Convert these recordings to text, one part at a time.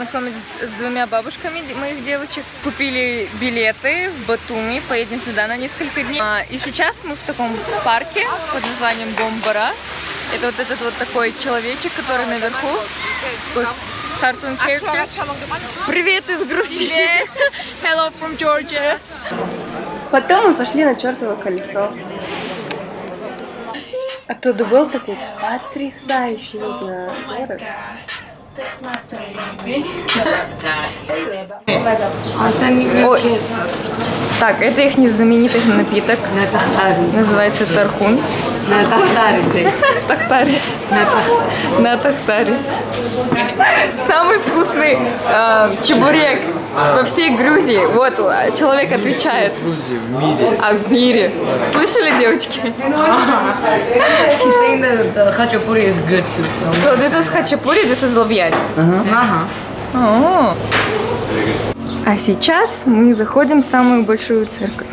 познакомить с двумя бабушками моих девочек. Купили билеты в Батуми, поедем туда на несколько дней. А, и сейчас мы в таком парке под названием Бомбара. Это вот этот вот такой человечек, который наверху. Cartoon character. Привет из Грузии. Hello from Georgia. Потом мы пошли на чертово колесо. Оттуда был такой потрясающий вид на город. Ой. Так, это их незнаменитый напиток. Называется тархун. На Тахтарисе. Тахтари. На Тахтаре. Самый вкусный э, чебурек во всей Грузии. Вот э, человек отвечает. Грузии в мире. А в мире. Слышали, девочки? He's saying that the khachapuri is good too, so. So this is хачапури, this is лобьяри. Ага. О. А сейчас мы заходим в самую большую церковь.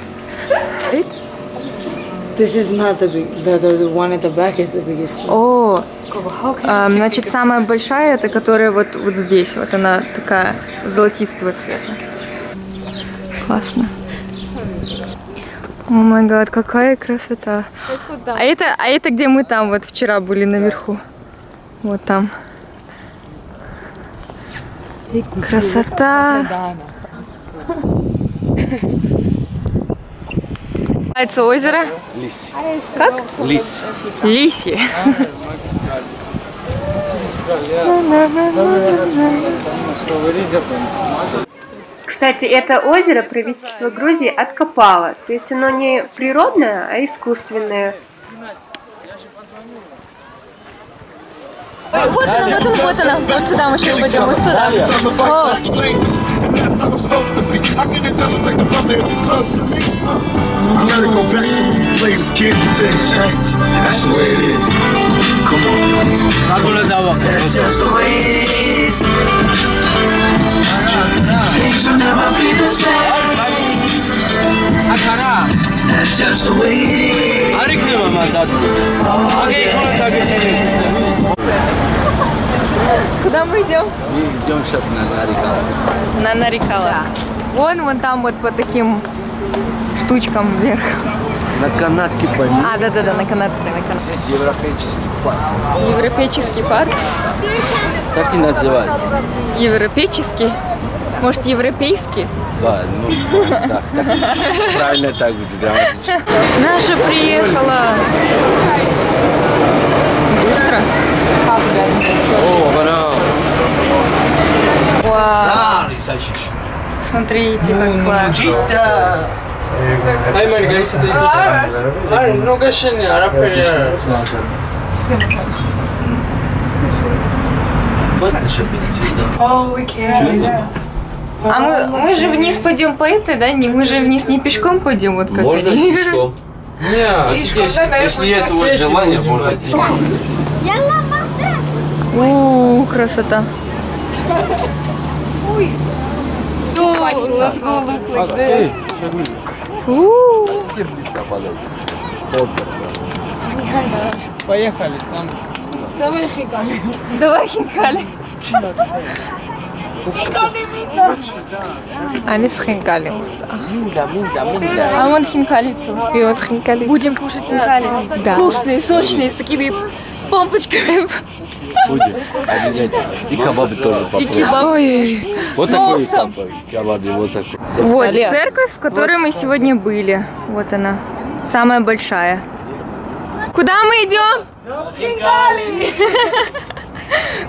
Right? This is not the big, the, the, the one at the back is the biggest one. О, а, значит, самая большая, это которая вот, вот здесь. Вот она такая золотистого цвета. Классно. О май гад, какая красота. А это, а это где мы там вот вчера были наверху. Вот там. Красота. Называется озеро Лис. как? Лис. Лиси. Кстати, это озеро правительство Грузии откопало. То есть оно не природное, а искусственное. Вот она, вот она, вот она. Вот сюда мы сейчас пойдем, вот сюда. О, Yes, I was supposed to be. I get it done like the brother was close to me. I it go back to this kid thing. That's the way it is. Come on. That's just the way it is. Things will never be the same. That's just the way it is. Куда мы идем? Мы идем сейчас на Нарикал. На Нарикала. Вон, вон там вот по таким штучкам вверх. На канатке ним. А, да-да-да, на канатке, на канатке. Здесь европейский парк. Европейский парк. Так и называется. Европейский? Может, европейский? Да, ну, так, так. Правильно так будет, грамматично. Наша приехала. О, бана. Вау. Смотрите, как классно. Вот еще бензин. А мы, мы же вниз пойдем по этой, да? Не, мы же вниз не пешком пойдем, вот как Можно пешком? Хотите, если, если есть у вас желание, можно идти. У, красота. Давай хинкали. Они с хинкали. А вон хинкали. И вот хинкали. Будем кушать хинкали. Да. Вкусные, сочные, с такими помпочками. Будет. Обязательно. И кебабы тоже И попробуем. Вот такой кебабы, вот такой. Вот церковь, в которой мы сегодня были. Вот она. Самая большая. Куда мы идем? Хинкали!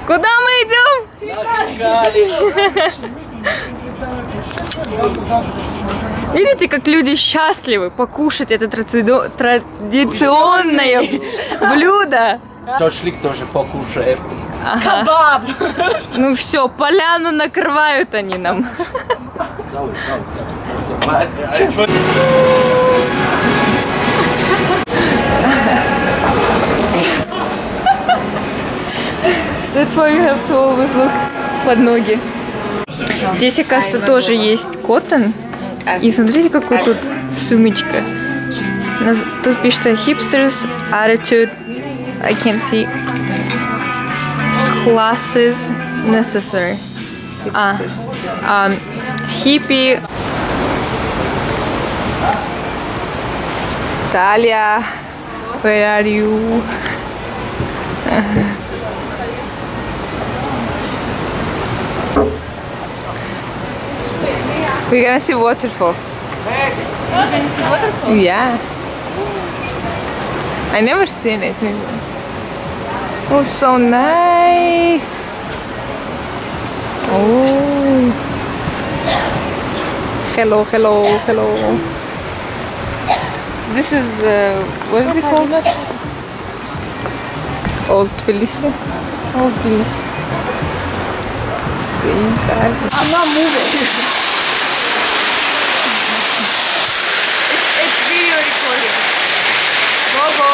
Куда мы идем? Видите, как люди счастливы покушать это традиционное блюдо. Тошлик тоже покушаем. Ну все, поляну накрывают они нам. That's why you have to always look под ноги. Здесь, оказывается, тоже есть коттон. И смотрите, какой тут сумочка. Тут пишется hipsters attitude. I can't see classes necessary. Uh, um, hippie. Talia, where are you? We're gonna see waterfall. We're gonna see waterfall? Yeah. I never seen it. Maybe. Oh, so nice. Oh. Hello, hello, hello. This is, uh, what is it called? Old Tbilisi. Old Tbilisi. See that? I'm not moving. it's video recording. Го-го.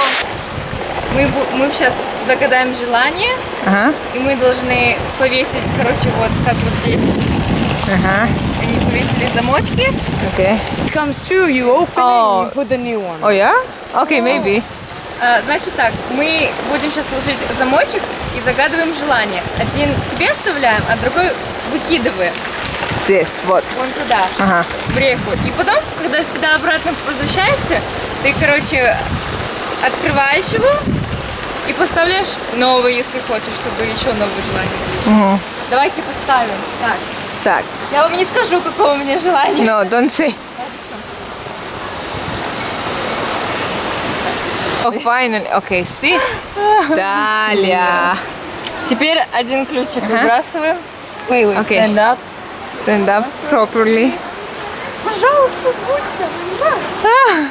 Мы, бу- мы сейчас загадаем желание, Ага, и мы должны повесить, короче, вот как вот здесь. ага. Они повесили замочки. Okay. comes through, you open Oh. it you put the new one. Oh yeah? Okay, maybe. А, Значит так, мы будем сейчас ложить замочек и загадываем желание. Один себе оставляем, а другой выкидываем Здесь, вот. вон туда, Ага. в реку. И потом, когда сюда обратно возвращаешься, ты, короче, открываешь его и поставляешь новый, если хочешь, чтобы еще новое желание. Мгм. Давайте поставим. Так, Так, я вам не скажу, какое у меня желание. no, don't say. Oh, finally. Okay, see? Далее. Теперь один ключик Ага. выбрасываем. Wait, wait, Окей. stand up. Stand up properly. Пожалуйста, сбудься. Bye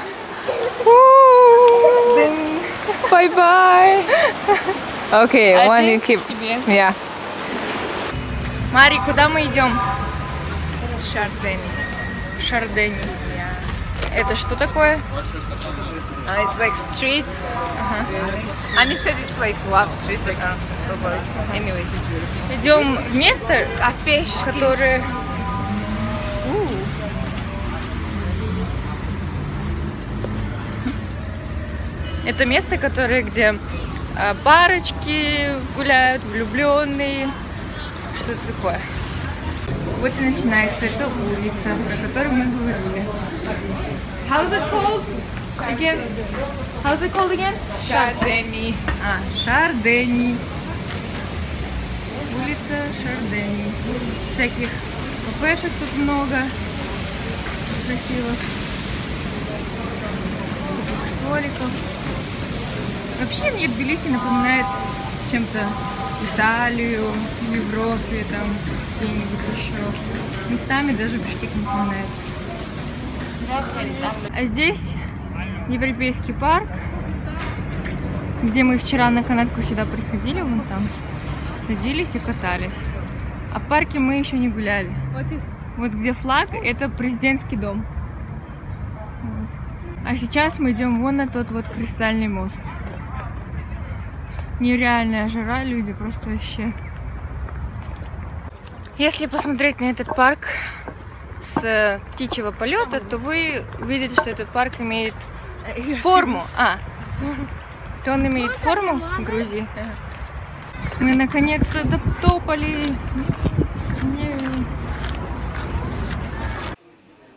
bye. Okay, one you keep. себе. Yeah. Мари, куда мы идем? Шардени. Шардени. Это что такое? Uh, it's like street. And he said it's like love street, but I don't think so. But anyways, it's beautiful. Идем в место, Кафе, которое... Это место, которое, где а, парочки гуляют, влюбленные, что-то такое. Вот и начинается эта улица, про которую мы говорили. How's it called again? How's it called again? Шардени. А, Шардени. Улица Шардени. Всяких кафешек тут много. Красивых. Столиков. Вообще мне Тбилиси напоминает чем-то Италию, в Европе, там где-нибудь еще. Местами даже Бишкек напоминает. А здесь Европейский парк, где мы вчера на канатку сюда приходили, вон там, садились и катались. А в парке мы еще не гуляли. Вот где флаг, это президентский дом. Вот. А сейчас мы идем вон на тот вот кристальный мост. Нереальная жара, люди просто вообще. Если посмотреть на этот парк с э, птичьего полета, то вы увидите, что этот парк имеет форму. А, то он имеет форму Грузии. Мы наконец-то дотопали. Е.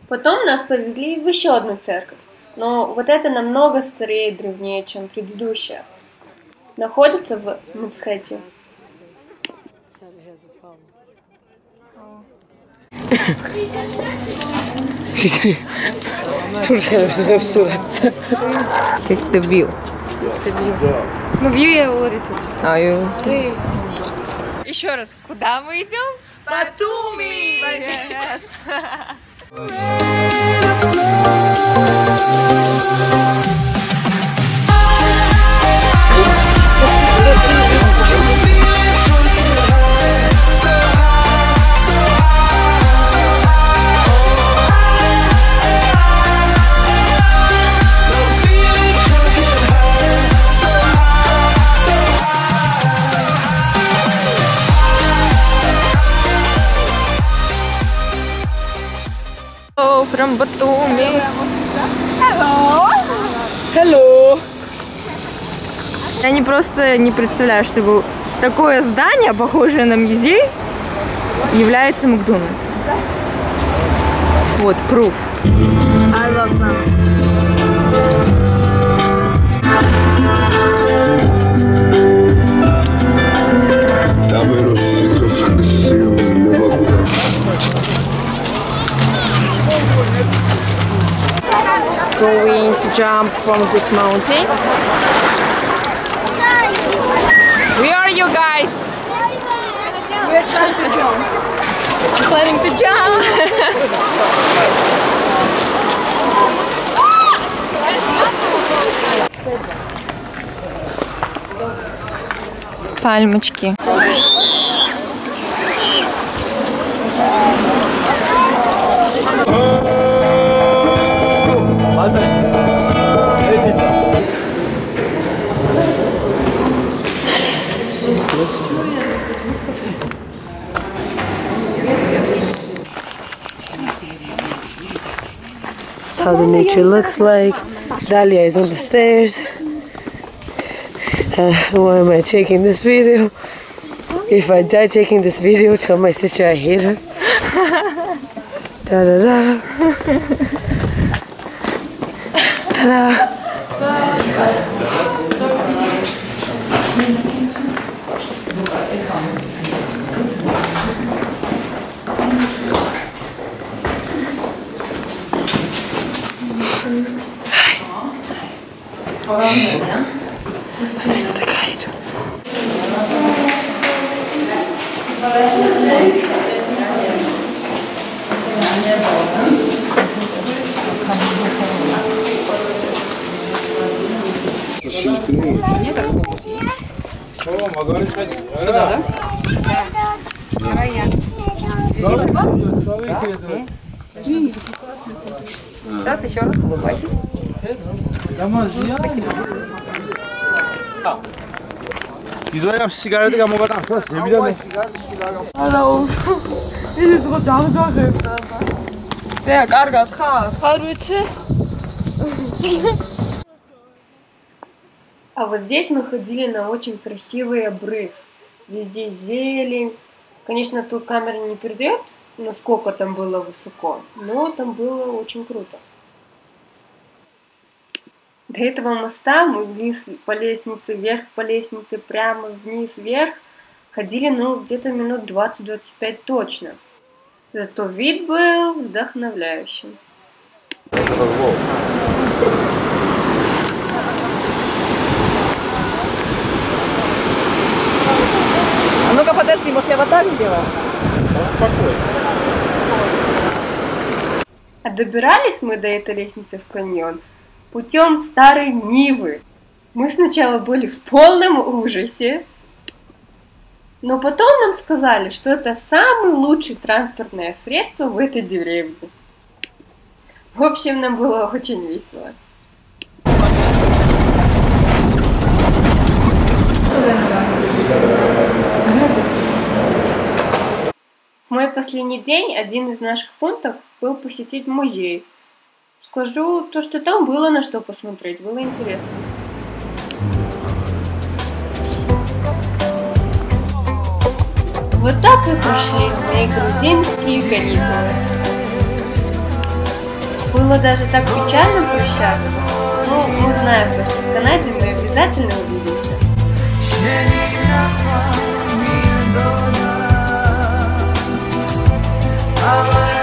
Потом нас повезли в еще одну церковь, но вот это намного старее и древнее, чем предыдущая. Находится в Мцхете. Take the view. Ну, вью я говорю тут. You? Еще раз, куда мы идем? Батуми! Hello Я не просто не представляю, чтобы такое здание, похожее на музей, является Макдональдсом. Вот, proof. I love them. Там и русских сил не могу. Going to jump from this mountain. Where are you guys? We're trying to jump. I'm planning to jump. Пальмочки. That's How the nature looks like. Dahlia is on the stairs. Uh, why am I taking this video? If I die taking this video, tell my sister I hate her. da da da. Ta-da. Сейчас еще раз улыбайтесь. 이소영 시가레트가 뭐가 나 재미잖네. А вот здесь мы ходили на очень красивый обрыв. Везде зелень. Конечно, тут камера не передает, насколько там было высоко, но там было очень круто. До этого моста мы вниз по лестнице, вверх по лестнице, прямо вниз, вверх ходили, ну, где-то минут 20-25 точно. Зато вид был вдохновляющим. А ну-ка подожди, может я вот так сделаю? А добирались мы до этой лестницы в каньон путем старой Нивы. Мы сначала были в полном ужасе, но потом нам сказали, что это самое лучшее транспортное средство в этой деревне. В общем, нам было очень весело. В мой последний день один из наших пунктов был посетить музей. Скажу то, что там было на что посмотреть, было интересно. Вот так и прошли мои грузинские каникулы. Было даже так печально прощаться. Ну, мы знаем то, что в Канаде мы обязательно увидимся. I'm